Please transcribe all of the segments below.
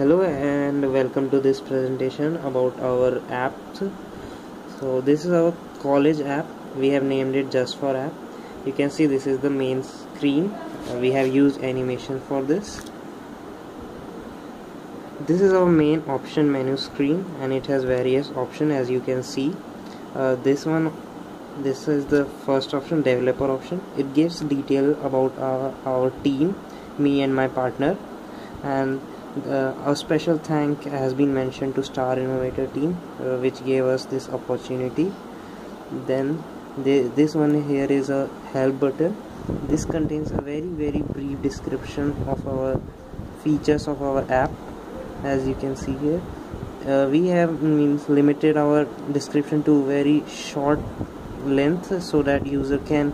hello and welcome to this presentation about our apps so this is our college app. We have named it just for app. You can see this is the main screen. We have used animation for this. This is our main option menu screen and it has various options as you can see. Uh, this one this is the first option developer option. It gives detail about our, our team me and my partner. And uh, a special thank has been mentioned to star innovator team uh, which gave us this opportunity. Then this one here is a help button. This contains a very very brief description of our features of our app as you can see here. Uh, we have means limited our description to very short length so that user can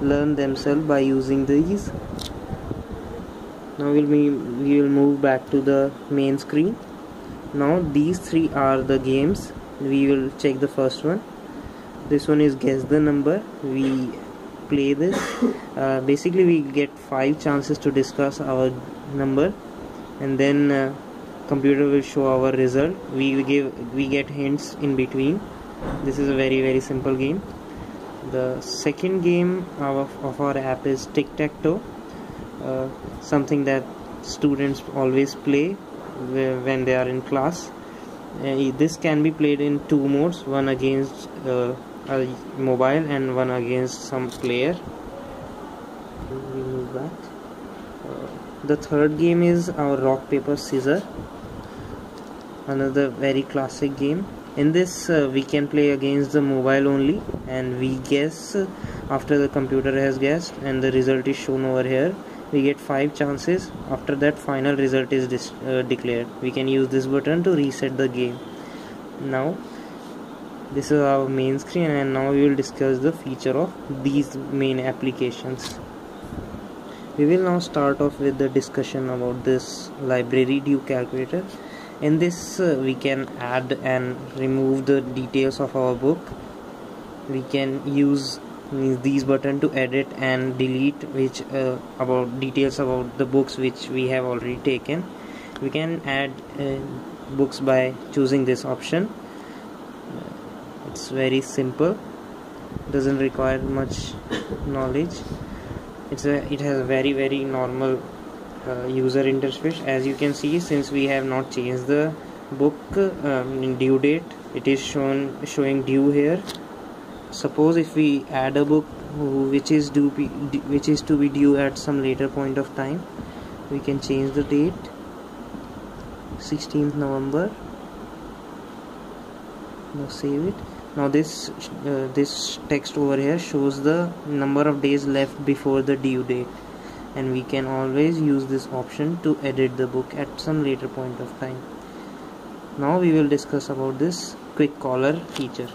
learn themselves by using these now we'll be, we will move back to the main screen. Now these three are the games. We will check the first one. This one is guess the number. We play this. Uh, basically we get five chances to discuss our number. And then uh, computer will show our result. We give we get hints in between. This is a very very simple game. The second game of, of our app is tic-tac-toe uh, something that students always play when they are in class. Uh, this can be played in two modes one against uh, a mobile and one against some player. We move back. Uh, the third game is our rock paper scissors another very classic game. In this uh, we can play against the mobile only and we guess after the computer has guessed and the result is shown over here we get 5 chances. After that final result is uh, declared. We can use this button to reset the game. Now this is our main screen and now we will discuss the feature of these main applications. We will now start off with the discussion about this library due calculator. In this uh, we can add and remove the details of our book. We can use these button to edit and delete which uh, about details about the books which we have already taken. We can add uh, books by choosing this option. It's very simple. Doesn't require much knowledge. It's a it has a very very normal uh, user interface. As you can see since we have not changed the book um, due date it is shown showing due here suppose if we add a book which is due which is to be due at some later point of time we can change the date. 16th November. Now save it. Now this uh, this text over here shows the number of days left before the due date. And we can always use this option to edit the book at some later point of time. Now we will discuss about this quick caller feature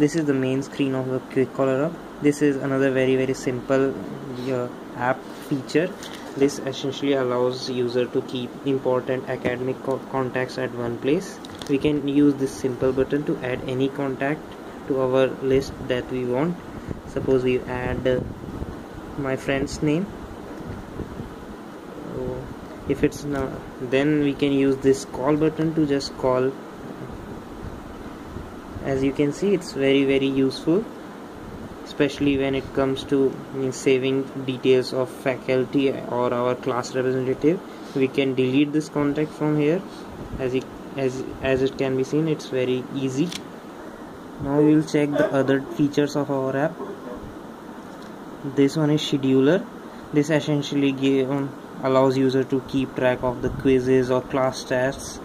this is the main screen of the quick caller app. This is another very very simple uh, app feature. This essentially allows user to keep important academic co contacts at one place. We can use this simple button to add any contact to our list that we want. Suppose we add uh, my friend's name. If it's not then we can use this call button to just call as you can see it's very very useful especially when it comes to saving details of faculty or our class representative. We can delete this contact from here. As it as as it can be seen it's very easy. Now we will check the other features of our app. This one is scheduler. This essentially give, um, allows user to keep track of the quizzes or class tests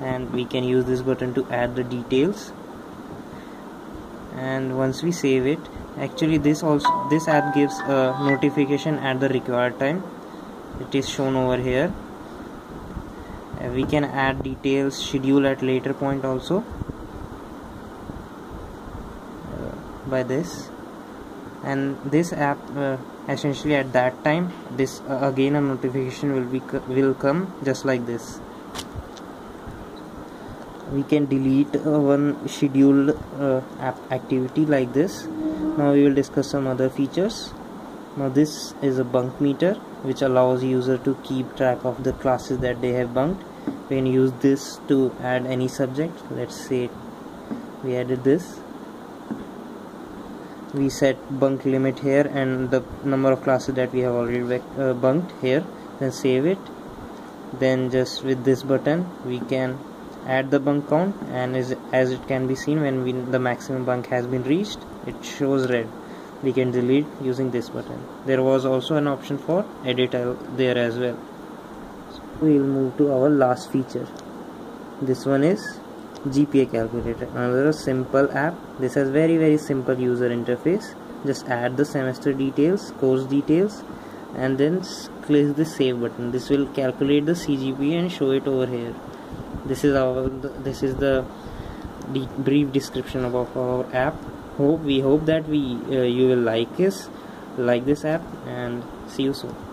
and we can use this button to add the details and once we save it actually this also this app gives a notification at the required time. It is shown over here. Uh, we can add details schedule at later point also uh, by this. And this app uh, essentially at that time this uh, again a notification will be will come just like this we can delete uh, one scheduled uh, app activity like this. Now we will discuss some other features. Now this is a bunk meter which allows user to keep track of the classes that they have bunked. We can use this to add any subject. Let's say we added this. We set bunk limit here and the number of classes that we have already uh, bunked here. Then save it. Then just with this button we can add the bunk count and as, as it can be seen when we, the maximum bunk has been reached it shows red. We can delete using this button. There was also an option for edit there as well. So we'll move to our last feature. This one is GPA calculator another simple app. This has very very simple user interface. Just add the semester details course details and then click the save button. This will calculate the CGPA and show it over here this is our this is the brief description of our app. Hope we hope that we uh, you will like this like this app and see you soon